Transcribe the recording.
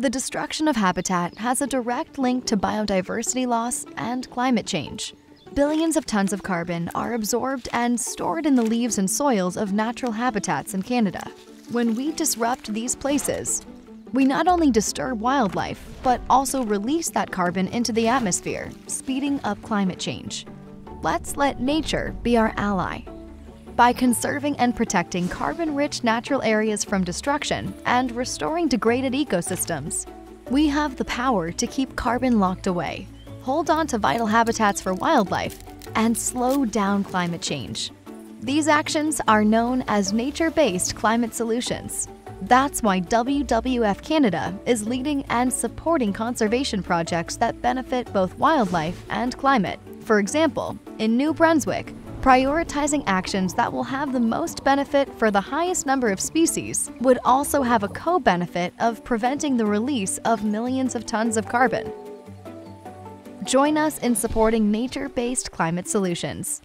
The destruction of habitat has a direct link to biodiversity loss and climate change. Billions of tons of carbon are absorbed and stored in the leaves and soils of natural habitats in Canada. When we disrupt these places, we not only disturb wildlife, but also release that carbon into the atmosphere, speeding up climate change. Let's let nature be our ally. By conserving and protecting carbon-rich natural areas from destruction and restoring degraded ecosystems, we have the power to keep carbon locked away hold on to vital habitats for wildlife, and slow down climate change. These actions are known as nature-based climate solutions. That's why WWF Canada is leading and supporting conservation projects that benefit both wildlife and climate. For example, in New Brunswick, prioritizing actions that will have the most benefit for the highest number of species would also have a co-benefit of preventing the release of millions of tons of carbon. Join us in supporting nature-based climate solutions.